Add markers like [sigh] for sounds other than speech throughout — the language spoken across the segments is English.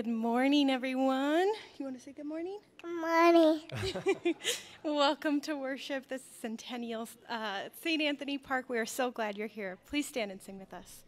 Good morning, everyone. You want to say good morning? Good morning. [laughs] Welcome to worship. This Centennial uh, St. Anthony Park. We are so glad you're here. Please stand and sing with us.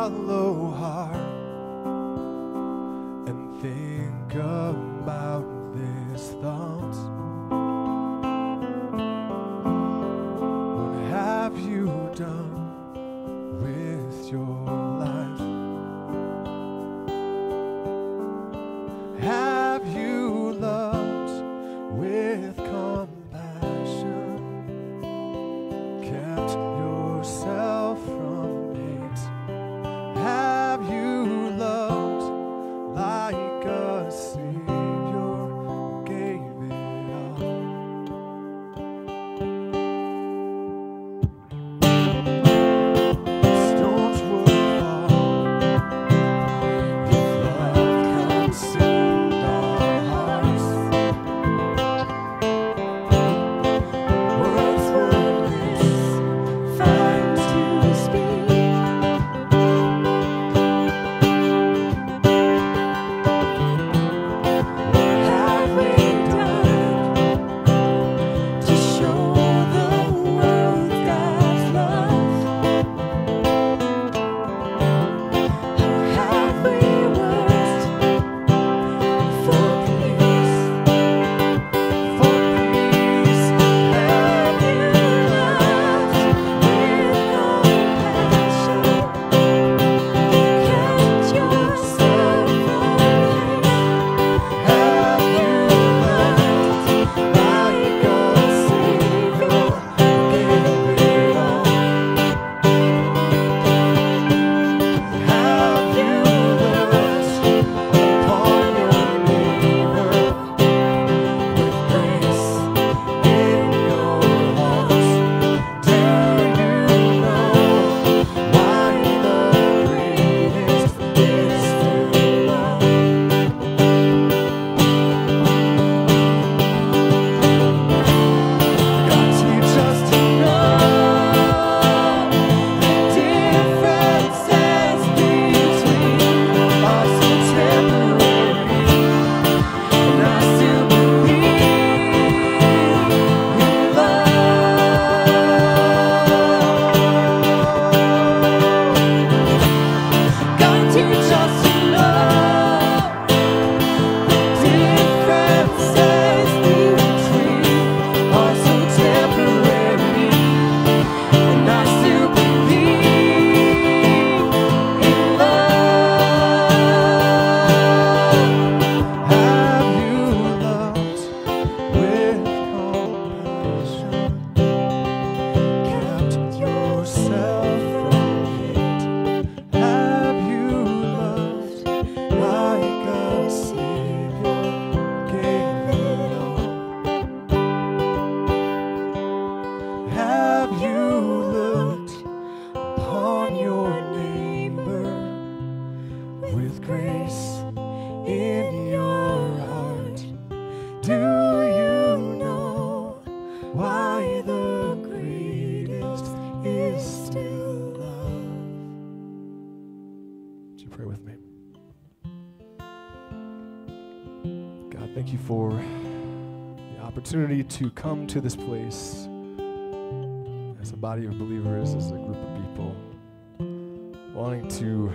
hollow heart and think about this thought. Thank you for the opportunity to come to this place as a body of believers, as a group of people, wanting to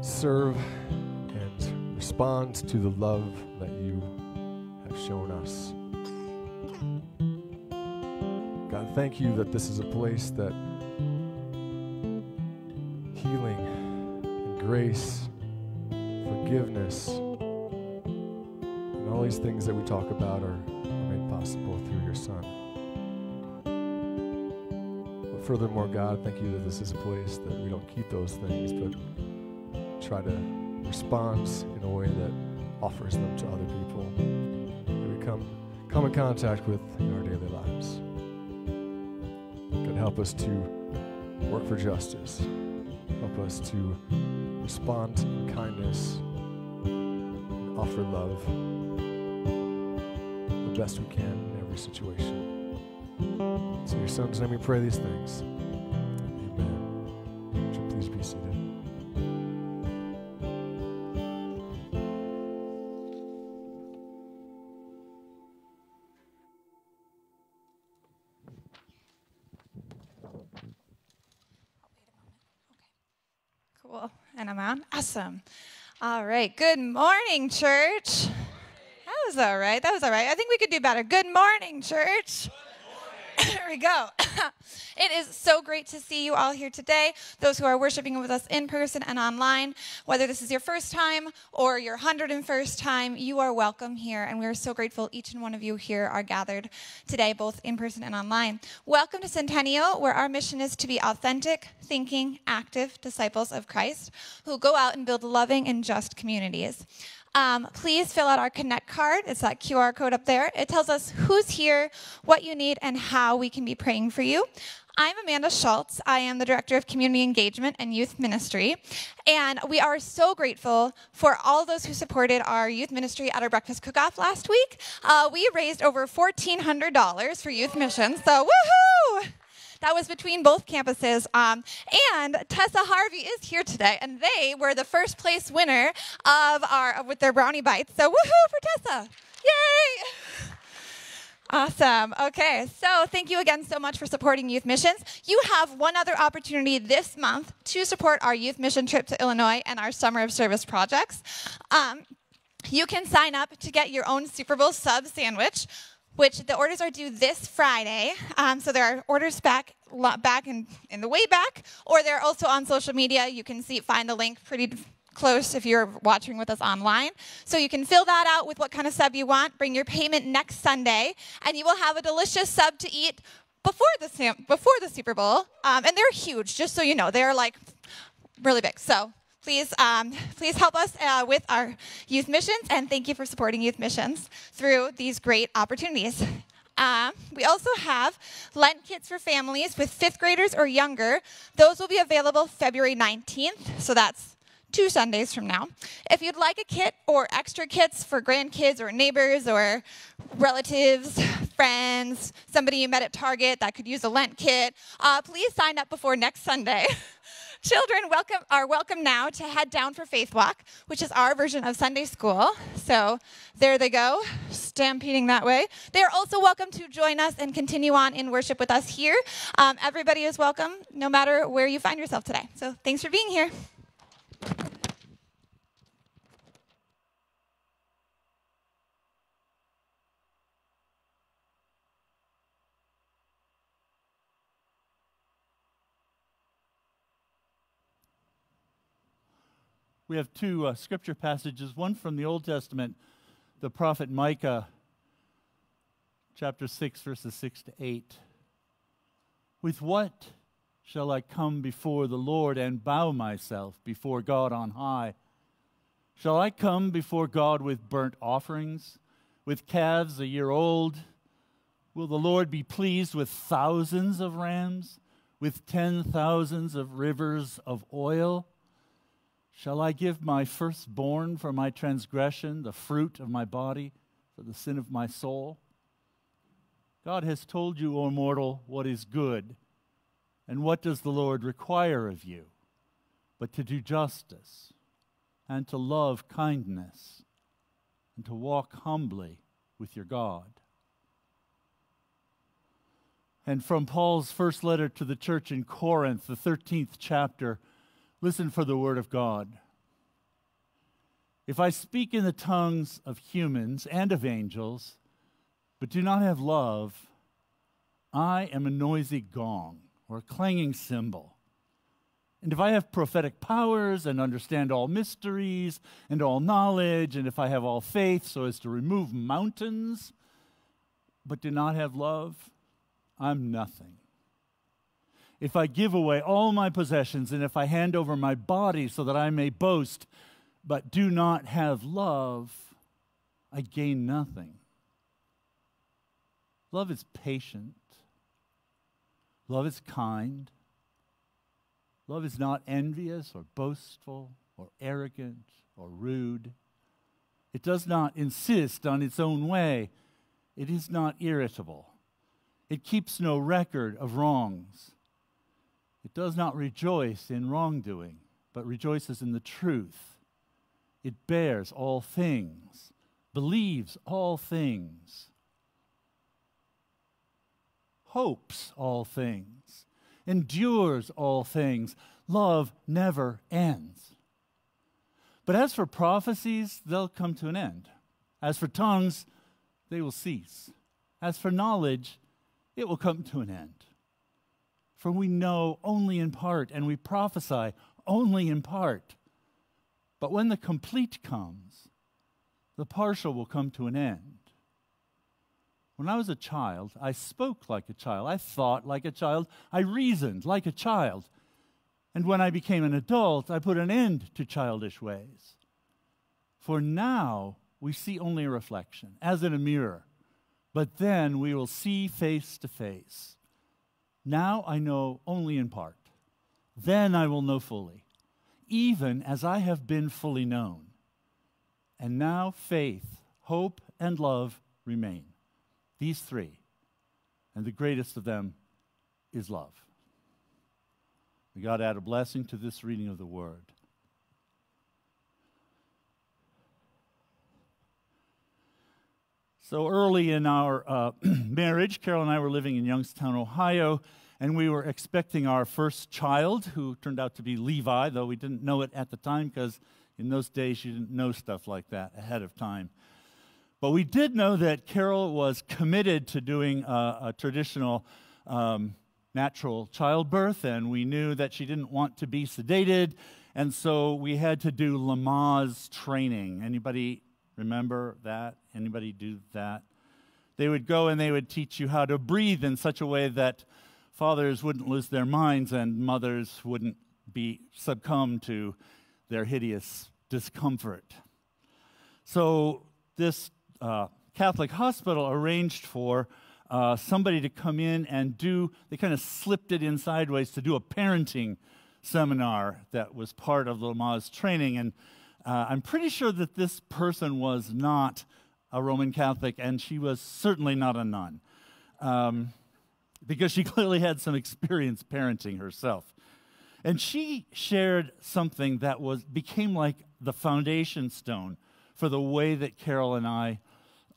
serve and respond to the love that you have shown us. God, thank you that this is a place that healing and grace, forgiveness, these things that we talk about are, are made possible through your Son. But furthermore, God, thank you that this is a place that we don't keep those things, but try to respond in a way that offers them to other people that we come, come in contact with in our daily lives. God, help us to work for justice. Help us to respond in kindness offer love the best we can in every situation. So, in your son's name, we pray these things. Amen. Would you please be seated? Cool. And I'm on? Awesome. All right. Good morning, church. That was all right. That was all right. Good morning, church. [laughs] there we go. [laughs] it is so great to see you all here today. Those who are worshiping with us in person and online, whether this is your first time or your 101st time, you are welcome here. And we are so grateful each and one of you here are gathered today, both in person and online. Welcome to Centennial, where our mission is to be authentic, thinking, active disciples of Christ who go out and build loving and just communities. Um, please fill out our Connect card. It's that QR code up there. It tells us who's here, what you need, and how we can be praying for you. I'm Amanda Schultz. I am the Director of Community Engagement and Youth Ministry. And we are so grateful for all those who supported our youth ministry at our breakfast cook off last week. Uh, we raised over $1,400 for youth missions. So, woohoo! That was between both campuses. Um, and Tessa Harvey is here today, and they were the first place winner of our with their brownie bites. So woohoo for Tessa! Yay! Awesome. Okay, so thank you again so much for supporting Youth Missions. You have one other opportunity this month to support our youth mission trip to Illinois and our Summer of Service projects. Um, you can sign up to get your own Super Bowl sub sandwich which the orders are due this Friday. Um, so there are orders back back in, in the way back, or they're also on social media. You can see find the link pretty close if you're watching with us online. So you can fill that out with what kind of sub you want. Bring your payment next Sunday, and you will have a delicious sub to eat before the before the Super Bowl. Um, and they're huge, just so you know. They're like really big. So please, um, [laughs] please help us uh, with our youth missions, and thank you for supporting youth missions through these great opportunities. Um, we also have Lent kits for families with fifth graders or younger. Those will be available February 19th, so that's two Sundays from now. If you'd like a kit or extra kits for grandkids or neighbors or relatives, friends, somebody you met at Target that could use a Lent kit, uh, please sign up before next Sunday. [laughs] Children welcome, are welcome now to head down for Faith Walk, which is our version of Sunday school. So there they go, stampeding that way. They are also welcome to join us and continue on in worship with us here. Um, everybody is welcome, no matter where you find yourself today. So thanks for being here. We have two uh, scripture passages, one from the Old Testament, the prophet Micah, chapter 6, verses 6 to 8. With what shall I come before the Lord and bow myself before God on high? Shall I come before God with burnt offerings, with calves a year old? Will the Lord be pleased with thousands of rams, with ten thousands of rivers of oil? Shall I give my firstborn for my transgression, the fruit of my body for the sin of my soul? God has told you, O mortal, what is good. And what does the Lord require of you? But to do justice, and to love kindness, and to walk humbly with your God. And from Paul's first letter to the church in Corinth, the 13th chapter, listen for the word of God. If I speak in the tongues of humans and of angels, but do not have love, I am a noisy gong or a clanging cymbal. And if I have prophetic powers and understand all mysteries and all knowledge, and if I have all faith so as to remove mountains, but do not have love, I'm nothing. If I give away all my possessions and if I hand over my body so that I may boast, but do not have love, I gain nothing. Love is patient. Love is kind. Love is not envious or boastful or arrogant or rude. It does not insist on its own way. It is not irritable. It keeps no record of wrongs. It does not rejoice in wrongdoing, but rejoices in the truth. It bears all things, believes all things, hopes all things, endures all things. Love never ends. But as for prophecies, they'll come to an end. As for tongues, they will cease. As for knowledge, it will come to an end. For we know only in part, and we prophesy only in part. But when the complete comes, the partial will come to an end. When I was a child, I spoke like a child, I thought like a child, I reasoned like a child. And when I became an adult, I put an end to childish ways. For now we see only a reflection, as in a mirror but then we will see face to face. Now I know only in part. Then I will know fully, even as I have been fully known. And now faith, hope, and love remain. These three. And the greatest of them is love. May God add a blessing to this reading of the word. So early in our uh, [clears throat] marriage, Carol and I were living in Youngstown, Ohio, and we were expecting our first child, who turned out to be Levi, though we didn't know it at the time because in those days you didn't know stuff like that ahead of time. But we did know that Carol was committed to doing a, a traditional um, natural childbirth, and we knew that she didn't want to be sedated, and so we had to do Lamaze training. Anybody Remember that? Anybody do that? They would go and they would teach you how to breathe in such a way that fathers wouldn't lose their minds and mothers wouldn't be succumb to their hideous discomfort. So this uh, Catholic hospital arranged for uh, somebody to come in and do. They kind of slipped it in sideways to do a parenting seminar that was part of Lamaze training and uh, I'm pretty sure that this person was not a Roman Catholic, and she was certainly not a nun, um, because she [laughs] clearly had some experience parenting herself. And she shared something that was became like the foundation stone for the way that Carol and I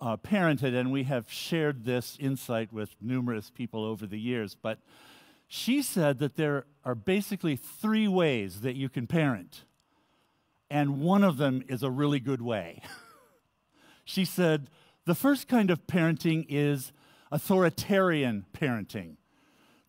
uh, parented, and we have shared this insight with numerous people over the years. But she said that there are basically three ways that you can parent and one of them is a really good way. [laughs] she said, The first kind of parenting is authoritarian parenting.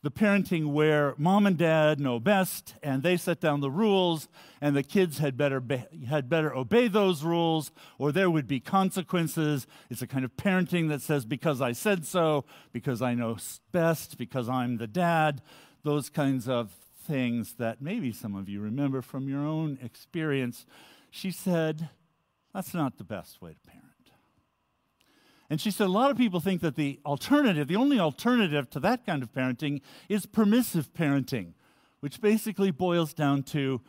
The parenting where mom and dad know best and they set down the rules, and the kids had better, be, had better obey those rules or there would be consequences. It's a kind of parenting that says, because I said so, because I know best, because I'm the dad, those kinds of things that maybe some of you remember from your own experience. She said, That's not the best way to parent. And she said, A lot of people think that the alternative, the only alternative to that kind of parenting, is permissive parenting, which basically boils down to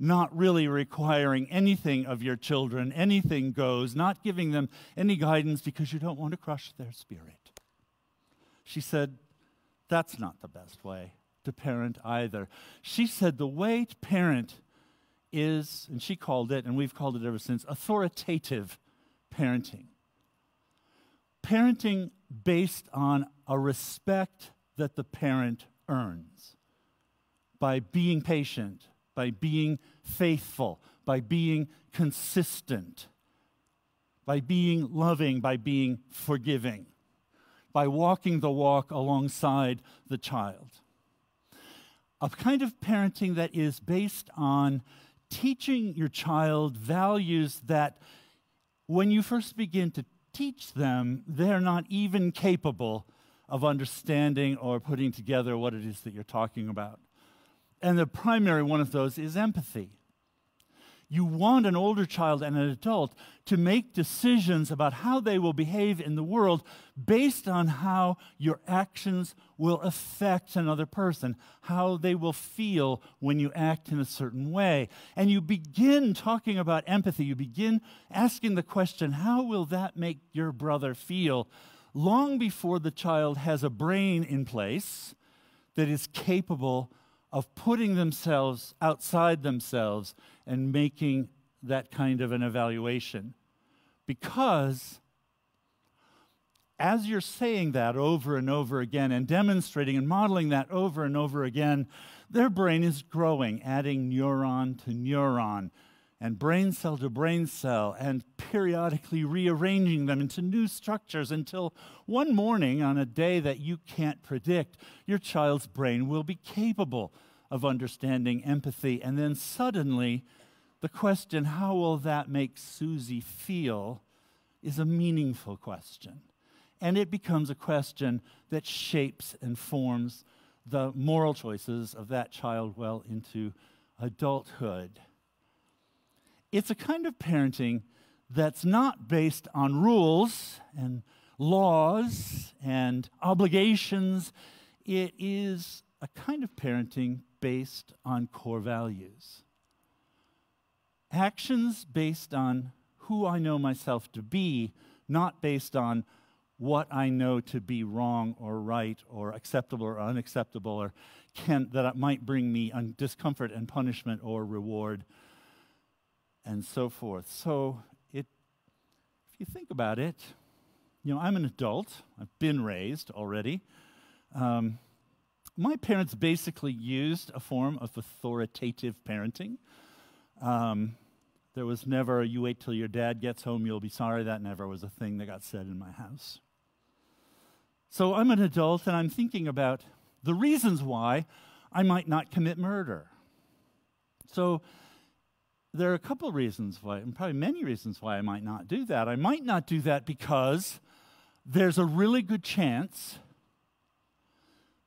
not really requiring anything of your children, anything goes, not giving them any guidance because you don't want to crush their spirit. She said, That's not the best way to parent either. She said the way to parent is, and she called it, and we've called it ever since, authoritative parenting. Parenting based on a respect that the parent earns by being patient, by being faithful, by being consistent, by being loving, by being forgiving, by walking the walk alongside the child. A kind of parenting that is based on teaching your child values that when you first begin to teach them, they're not even capable of understanding or putting together what it is that you're talking about. And the primary one of those is empathy. You want an older child and an adult to make decisions about how they will behave in the world based on how your actions will affect another person, how they will feel when you act in a certain way. And you begin talking about empathy. You begin asking the question, how will that make your brother feel? Long before the child has a brain in place that is capable of putting themselves outside themselves and making that kind of an evaluation. Because as you're saying that over and over again and demonstrating and modeling that over and over again, their brain is growing, adding neuron to neuron and brain cell to brain cell and periodically rearranging them into new structures until one morning, on a day that you can't predict, your child's brain will be capable of understanding empathy. And then suddenly, the question, how will that make Susie feel, is a meaningful question. And it becomes a question that shapes and forms the moral choices of that child well into adulthood. It's a kind of parenting that's not based on rules and laws and obligations. It is a kind of parenting based on core values. Actions based on who I know myself to be, not based on what I know to be wrong or right or acceptable or unacceptable or can, that might bring me discomfort and punishment or reward and so forth. So, it, if you think about it, you know, I'm an adult. I've been raised already. Um, my parents basically used a form of authoritative parenting. Um, there was never you wait till your dad gets home, you'll be sorry. That never was a thing that got said in my house. So I'm an adult and I'm thinking about the reasons why I might not commit murder. So there are a couple of reasons why, and probably many reasons why I might not do that. I might not do that because there's a really good chance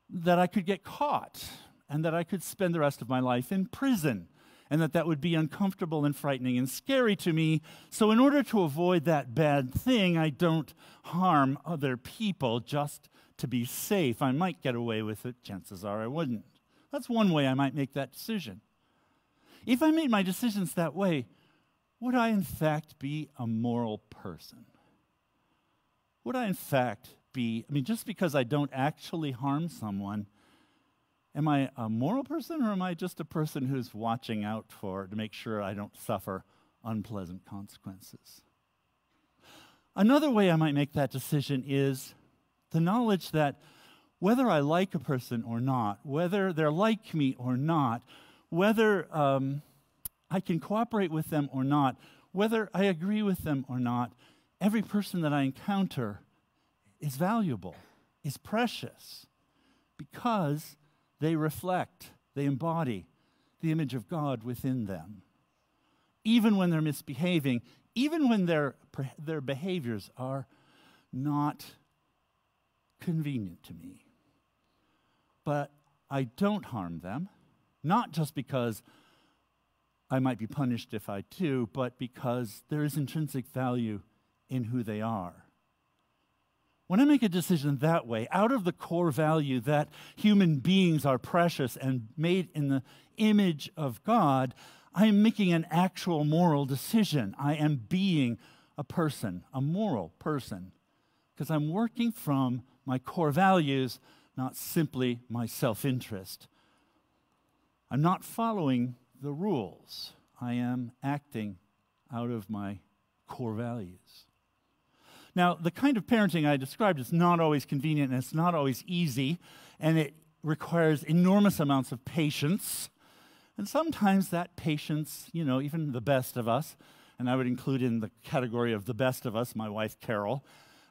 that I could get caught and that I could spend the rest of my life in prison and that that would be uncomfortable and frightening and scary to me. So, in order to avoid that bad thing, I don't harm other people just to be safe. I might get away with it, chances are I wouldn't. That's one way I might make that decision. If I made my decisions that way, would I in fact be a moral person? Would I in fact be, I mean, just because I don't actually harm someone, am I a moral person or am I just a person who's watching out for to make sure I don't suffer unpleasant consequences? Another way I might make that decision is the knowledge that whether I like a person or not, whether they're like me or not, whether um, I can cooperate with them or not, whether I agree with them or not, every person that I encounter is valuable, is precious, because they reflect, they embody the image of God within them. Even when they're misbehaving, even when their, their behaviors are not convenient to me. But I don't harm them not just because I might be punished if I do, but because there is intrinsic value in who they are. When I make a decision that way, out of the core value that human beings are precious and made in the image of God, I am making an actual moral decision. I am being a person, a moral person, because I'm working from my core values, not simply my self interest. I'm not following the rules. I am acting out of my core values. Now, the kind of parenting I described is not always convenient and it's not always easy, and it requires enormous amounts of patience. And sometimes that patience, you know, even the best of us, and I would include in the category of the best of us my wife Carol,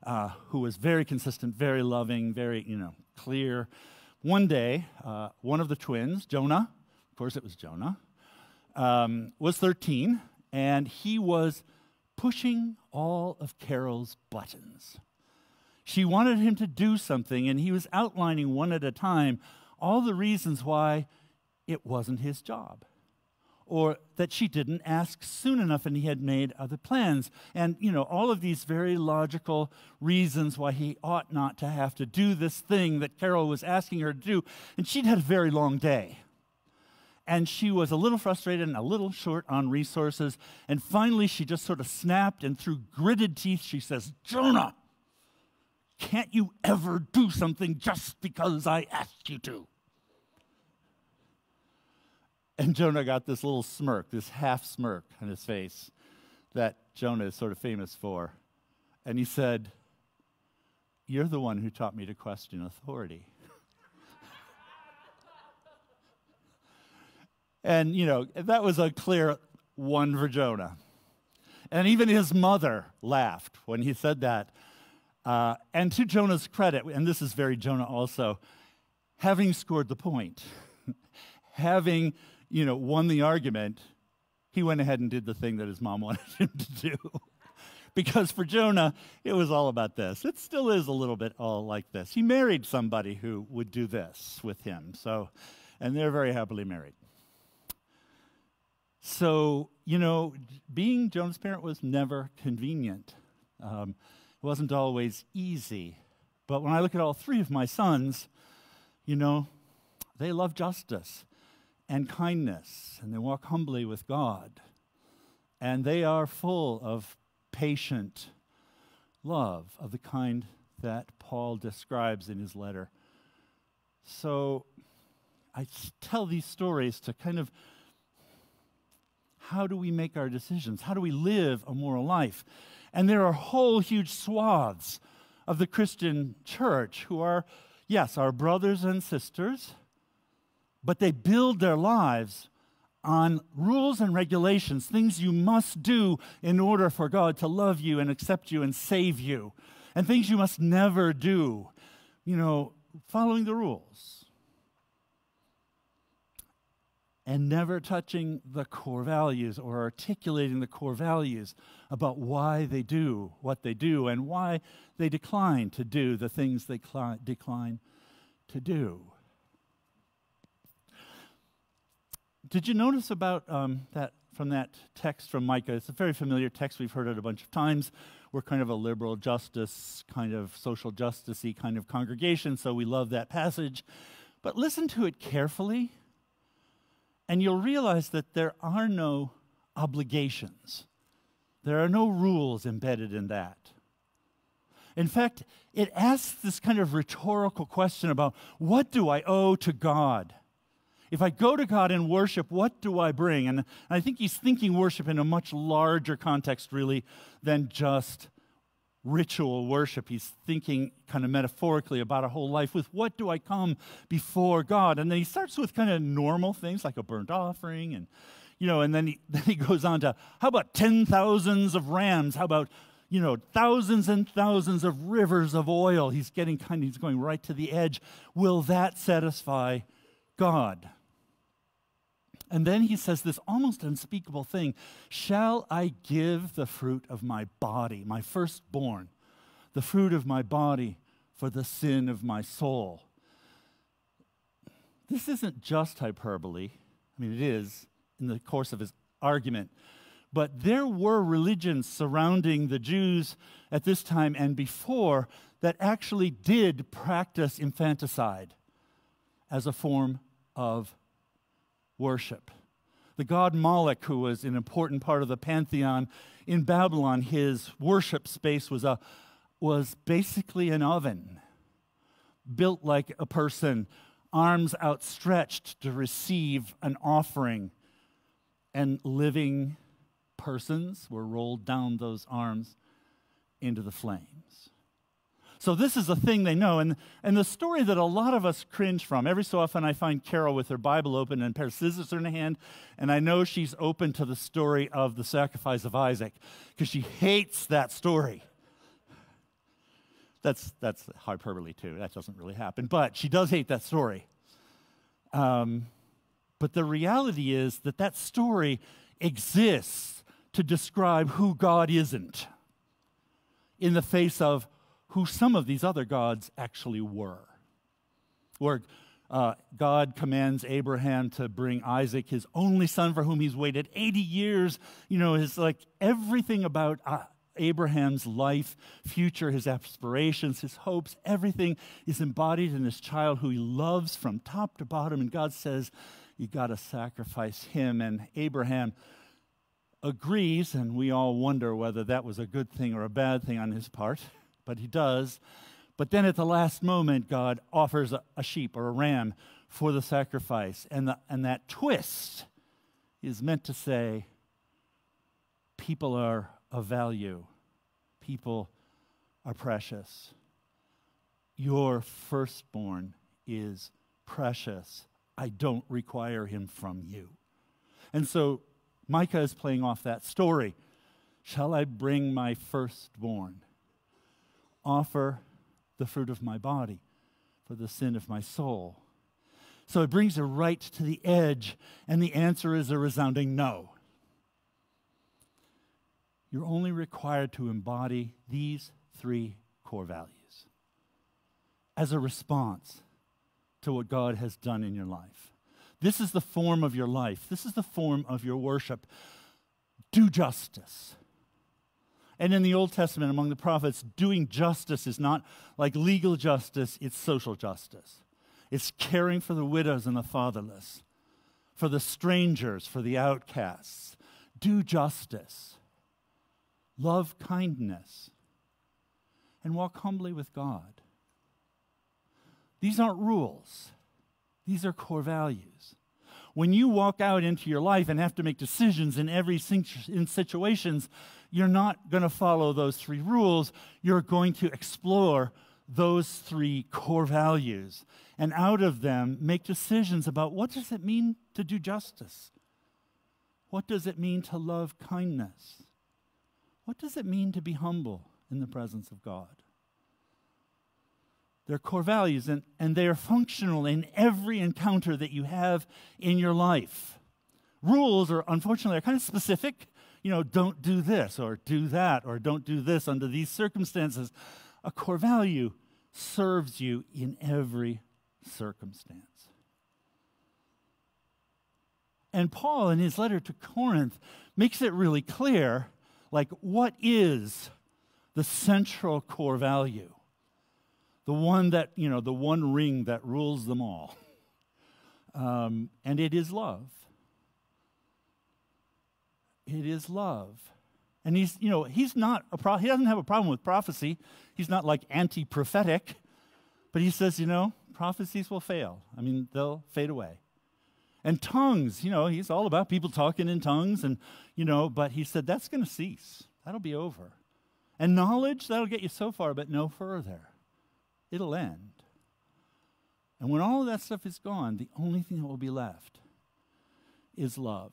uh, who was very consistent, very loving, very, you know, clear. One day, uh, one of the twins, Jonah, of course it was Jonah, um, was 13, and he was pushing all of Carol's buttons. She wanted him to do something, and he was outlining one at a time all the reasons why it wasn't his job or that she didn't ask soon enough and he had made other plans. And, you know, all of these very logical reasons why he ought not to have to do this thing that Carol was asking her to do. And she'd had a very long day. And she was a little frustrated and a little short on resources. And finally, she just sort of snapped, and through gritted teeth, she says, Jonah, can't you ever do something just because I asked you to? And Jonah got this little smirk, this half smirk on his face that Jonah is sort of famous for. And he said, You're the one who taught me to question authority. And, you know, that was a clear one for Jonah. And even his mother laughed when he said that. Uh, and to Jonah's credit, and this is very Jonah also, having scored the point, [laughs] having you know, won the argument, he went ahead and did the thing that his mom [laughs] wanted him to do. because for Jonah, it was all about this. It still is a little bit all like this. He married somebody who would do this with him. So, and they're very happily married. So, you know, being Jonah's parent was never convenient. Um, it wasn't always easy. But when I look at all three of my sons, you know, they love justice and kindness, and they walk humbly with God. And they are full of patient love of the kind that Paul describes in his letter. So I tell these stories to kind of how do we make our decisions? How do we live a moral life? And there are whole huge swaths of the Christian church who are, yes, our brothers and sisters but they build their lives on rules and regulations, things you must do in order for God to love you and accept you and save you, and things you must never do, you know, following the rules. And never touching the core values or articulating the core values about why they do what they do and why they decline to do the things they cli- decline to do. Did you notice about um, that from that text from Micah? It's a very familiar text. We've heard it a bunch of times. We're kind of a liberal justice, kind of social justicey kind of congregation, so we love that passage. But listen to it carefully, and you'll realize that there are no obligations. There are no rules embedded in that. In fact, it asks this kind of rhetorical question about what do I owe to God? If I go to God in worship, what do I bring? And I think he's thinking worship in a much larger context, really, than just ritual worship. He's thinking kind of metaphorically about a whole life with what do I come before God? And then he starts with kind of normal things like a burnt offering and you know, and then he, [laughs] then he goes on to how about ten thousands of rams? How about you know thousands and thousands of rivers of oil? He's getting kind of he's going right to the edge. Will that satisfy God? And then he says this almost unspeakable thing Shall I give the fruit of my body, my firstborn, the fruit of my body for the sin of my soul? This isn't just hyperbole. I mean, it is in the course of his argument. But there were religions surrounding the Jews at this time and before that actually did practice infanticide as a form of worship. The god Moloch, who was an important part of the pantheon in Babylon, his worship space was, a, was basically an oven built like a person, arms outstretched to receive an offering, and living persons were rolled down those arms into the flames. So this is a thing they know. And, and the story that a lot of us cringe from, every so often I find Carol with her Bible open and a pair of scissors in her hand, and I know she's open to the story of the sacrifice of Isaac because she hates that story. That's, that's hyperbole too. That doesn't really happen. But she does hate that story. Um, but the reality is that that story exists to describe who God isn't in the face of who some of these other gods actually were. Where uh, God commands Abraham to bring Isaac, his only son, for whom he's waited 80 years. You know, it's like everything about uh, Abraham's life, future, his aspirations, his hopes, everything is embodied in this child who he loves from top to bottom. And God says, You got to sacrifice him. And Abraham agrees, and we all wonder whether that was a good thing or a bad thing on his part, but he does. But then at the last moment, God offers a, a sheep or a ram for the sacrifice. And, the, and that twist is meant to say, people are of value. People are precious. Your firstborn is precious. I don't require him from you. And so Micah is playing off that story. Shall I bring my firstborn? Offer the fruit of my body for the sin of my soul. So it brings her right to the edge, and the answer is a resounding no. You're only required to embody these three core values as a response to what God has done in your life. This is the form of your life, this is the form of your worship. Do justice. And in the Old Testament, among the prophets, doing justice is not like legal justice, it's social justice. It's caring for the widows and the fatherless, for the strangers, for the outcasts. Do justice love kindness, and walk humbly with God. These aren't rules, these are core values. When you walk out into your life and have to make decisions in every in situations, you're not going to follow those three rules. You're going to explore those three core values and out of them make decisions about what does it mean to do justice? What does it mean to love kindness? What does it mean to be humble in the presence of God? They're core values, and, and they are functional in every encounter that you have in your life. Rules are, unfortunately, are kind of specific. You know, don't do this, or do that, or don't do this under these circumstances. A core value serves you in every circumstance. And Paul, in his letter to Corinth, makes it really clear like, what is the central core value? The one that, you know, the one ring that rules them all. Um, and it is love. It is love. And he's, you know, he's not a pro- he doesn't have a problem with prophecy. He's not like anti-prophetic, but he says, you know, prophecies will fail. I mean, they'll fade away. And tongues, you know, he's all about people talking in tongues, and, you know, but he said that's going to cease. That'll be over. And knowledge, that'll get you so far, but no further. It'll end. And when all of that stuff is gone, the only thing that will be left is love.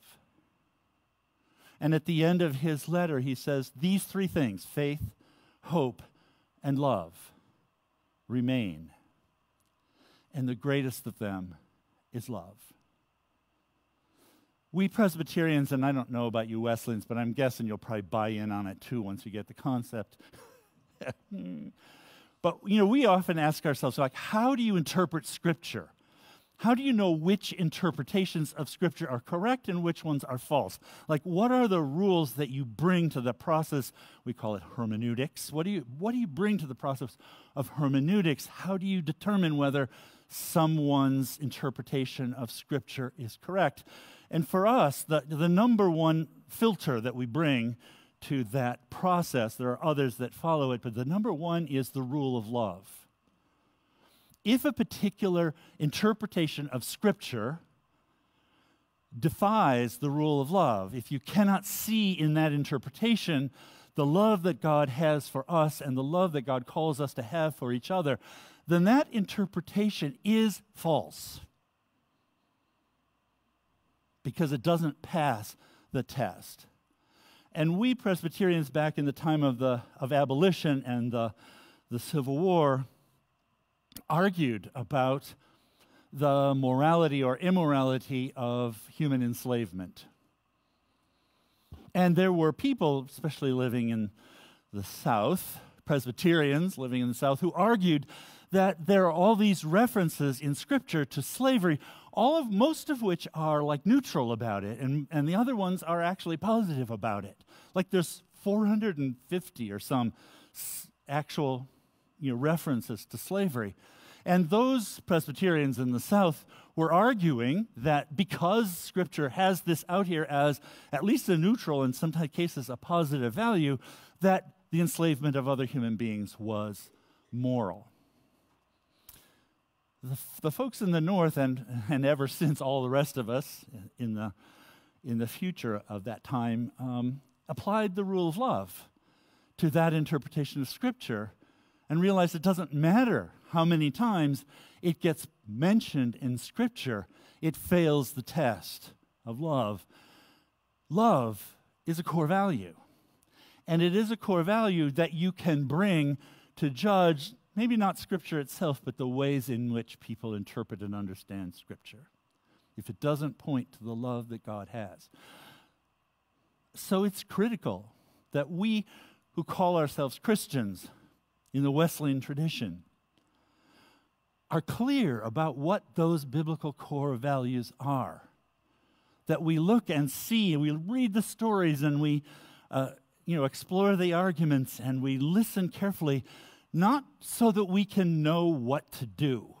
And at the end of his letter, he says these three things faith, hope, and love remain. And the greatest of them is love we Presbyterians, and I don't know about you Wesleyans, but I'm guessing you'll probably buy in on it too once you get the concept. [laughs] but you know, we often ask ourselves, like, how do you interpret Scripture? How do you know which interpretations of Scripture are correct and which ones are false? Like, what are the rules that you bring to the process? We call it hermeneutics. What do you, what do you bring to the process of hermeneutics? How do you determine whether someone's interpretation of Scripture is correct? And for us, the, the number one filter that we bring to that process, there are others that follow it, but the number one is the rule of love. If a particular interpretation of Scripture defies the rule of love, if you cannot see in that interpretation the love that God has for us and the love that God calls us to have for each other, then that interpretation is false because it doesn't pass the test. And we Presbyterians, back in the time of, the, of abolition and the, the Civil War, argued about the morality or immorality of human enslavement. And there were people, especially living in the South, Presbyterians living in the South, who argued that there are all these references in Scripture to slavery, all of most of which are like neutral about it, and, and the other ones are actually positive about it. Like there's 450 or some actual you know, references to slavery. And those Presbyterians in the South were arguing that because Scripture has this out here as at least a neutral, in some cases a positive value, that the enslavement of other human beings was moral. The, the folks in the North, and, and ever since all the rest of us in the, in the future of that time, um, applied the rule of love to that interpretation of Scripture and realize it doesn't matter how many times it gets mentioned in Scripture, it fails the test of love. Love is a core value. And it is a core value that you can bring to judge, maybe not Scripture itself, but the ways in which people interpret and understand Scripture, if it doesn't point to the love that God has. So it's critical that we who call ourselves Christians in the Wesleyan tradition are clear about what those biblical core values are. That we look and see, we read the stories and we uh, you know, explore the arguments and we listen carefully, not so that we can know what to do,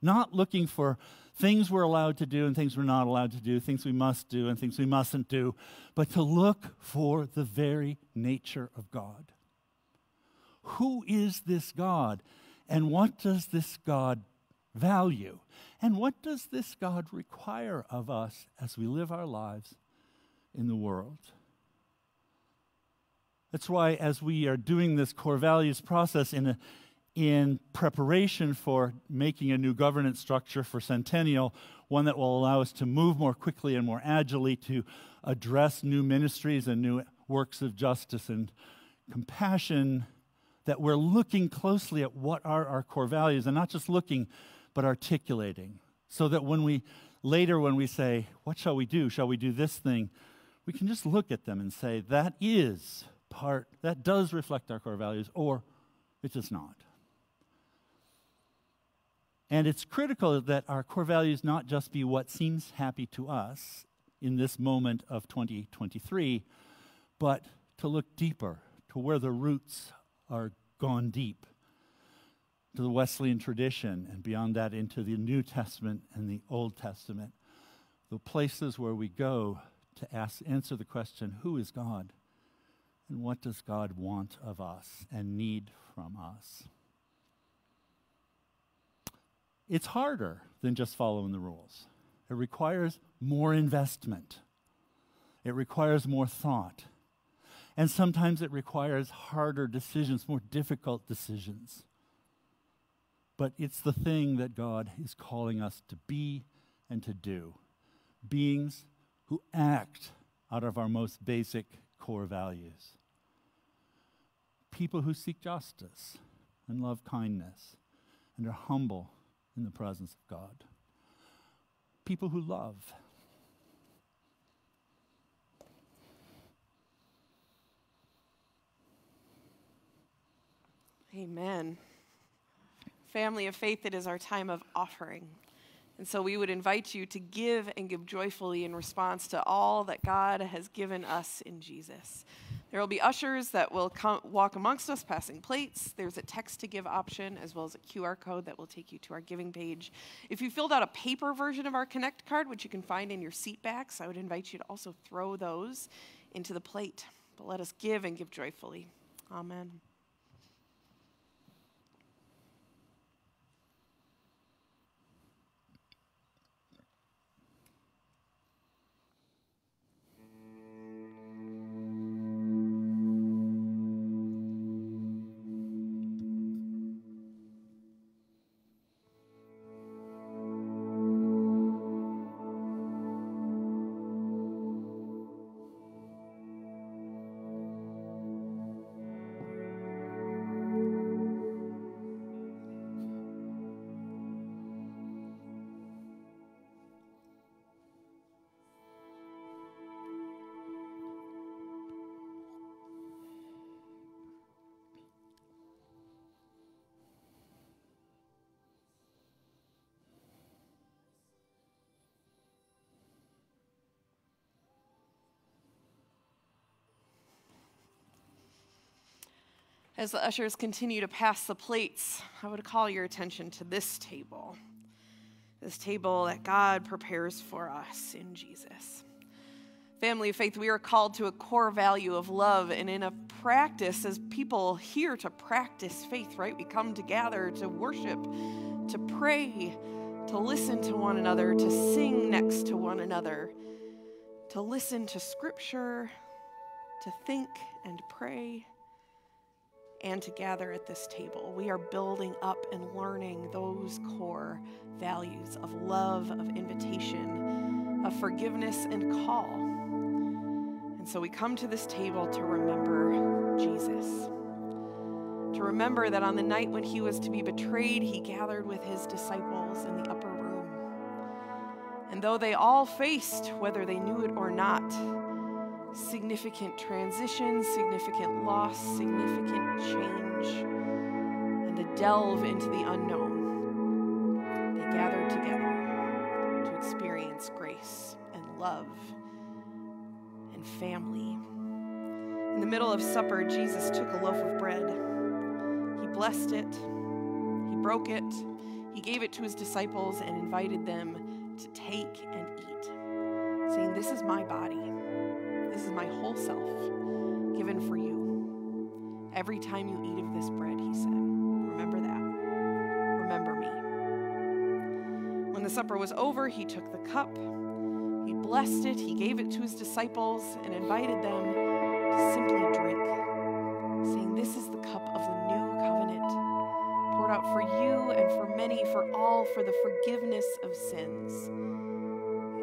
not looking for things we're allowed to do and things we're not allowed to do, things we must do and things we mustn't do, but to look for the very nature of God. Who is this God? And what does this God value? And what does this God require of us as we live our lives in the world? That's why, as we are doing this core values process in, a, in preparation for making a new governance structure for Centennial, one that will allow us to move more quickly and more agilely to address new ministries and new works of justice and compassion that we're looking closely at what are our core values and not just looking, but articulating. So that when we later, when we say, What shall we do? Shall we do this thing? We can just look at them and say, That is part, that does reflect our core values, or it does not. And it's critical that our core values not just be what seems happy to us in this moment of 2023, but to look deeper to where the roots are gone deep to the Wesleyan tradition and beyond that into the New Testament and the Old Testament. The places where we go to ask, answer the question who is God? And what does God want of us and need from us? It's harder than just following the rules. It requires more investment. It requires more thought. And sometimes it requires harder decisions, more difficult decisions. But it's the thing that God is calling us to be and to do beings who act out of our most basic core values. People who seek justice and love kindness and are humble in the presence of God. People who love Amen. Family of faith, it is our time of offering. And so we would invite you to give and give joyfully in response to all that God has given us in Jesus. There will be ushers that will come, walk amongst us passing plates. There's a text to give option as well as a QR code that will take you to our giving page. If you filled out a paper version of our Connect card, which you can find in your seat backs, I would invite you to also throw those into the plate. But let us give and give joyfully. Amen. As the ushers continue to pass the plates, I would call your attention to this table. This table that God prepares for us in Jesus. Family of faith, we are called to a core value of love, and in a practice, as people here to practice faith, right? We come together to worship, to pray, to listen to one another, to sing next to one another, to listen to scripture, to think and pray and to gather at this table. We are building up and learning those core values of love, of invitation, of forgiveness and call. And so we come to this table to remember Jesus. To remember that on the night when he was to be betrayed, he gathered with his disciples in the upper room. And though they all faced, whether they knew it or not, significant transition, significant loss, significant change, and a delve into the unknown. They gathered together to experience grace and love and family. In the middle of supper, Jesus took a loaf of bread. He blessed it, he broke it, he gave it to his disciples, and invited them to take and eat, saying, This is my body this is my whole self given for you. Every time you eat of this bread, he said, remember that. Remember me. When the supper was over, he took the cup, he blessed it, he gave it to his disciples, and invited them to simply drink, saying, This is the cup of the new covenant, poured out for you and for many, for all, for the forgiveness of sins.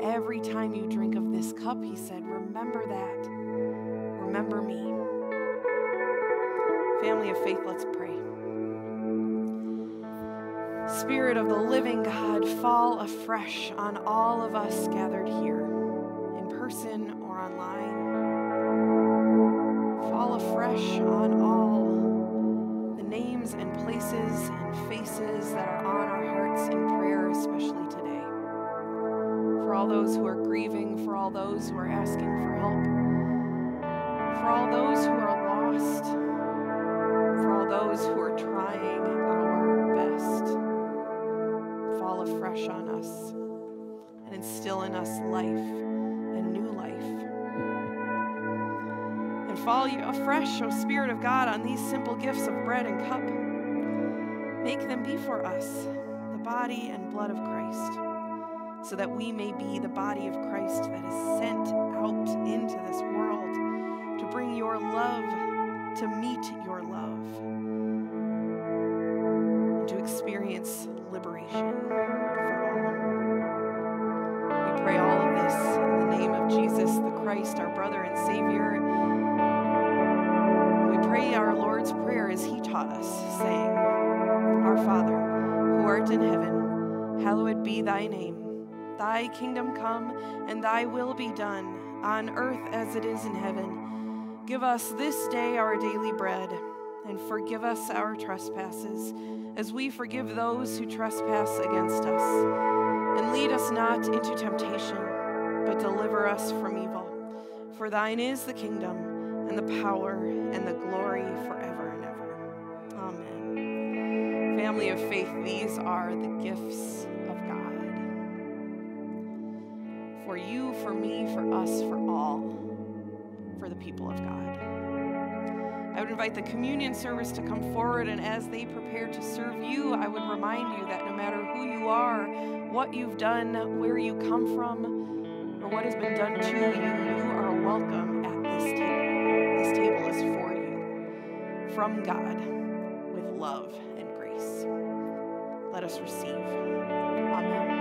Every time you drink of this cup, he said, remember that. Remember me. Family of faith, let's pray. Spirit of the living God, fall afresh on all of us gathered here, in person or online. Fall afresh on those who are asking for help, for all those who are lost, for all those who are trying our best. Fall afresh on us and instill in us life and new life. And fall afresh, O Spirit of God, on these simple gifts of bread and cup. Make them be for us the body and blood of Christ so that we may be the body of Christ that is sent out into this world to bring your love, to meet your love, come, and thy will be done, on earth as it is in heaven. Give us this day our daily bread, and forgive us our trespasses, as we forgive those who trespass against us. And lead us not into temptation, but deliver us from evil. For thine is the kingdom, and the power, and the glory forever and ever. Amen. Family of faith, these are the gifts for you, for me, for us, for all, for the people of God. I would invite the communion service to come forward, and as they prepare to serve you, I would remind you that no matter who you are, what you've done, where you come from, or what has been done to you, you are welcome at this table. This table is for you from God with love and grace. Let us receive. Amen.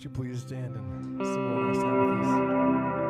Would you please stand and sing one last time with us?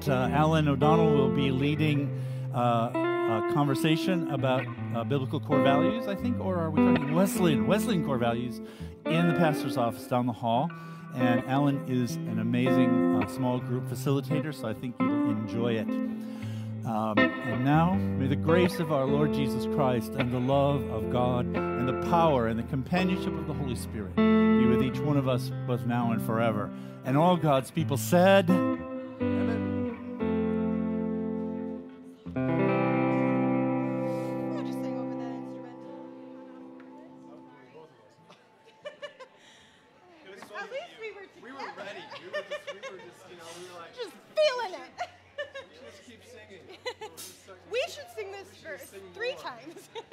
that uh, Alan O'Donnell will be leading uh, a conversation about uh, biblical core values, I think, or are we talking Wesleyan, Wesleyan core values in the pastor's office down the hall. And Alan is an amazing uh, small group facilitator, so I think you'll enjoy it. Um, and now, may the grace of our Lord Jesus Christ and the love of God and the power and the companionship of the Holy Spirit be with each one of us both now and forever. And all God's people said,